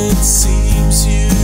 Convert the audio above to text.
It seems you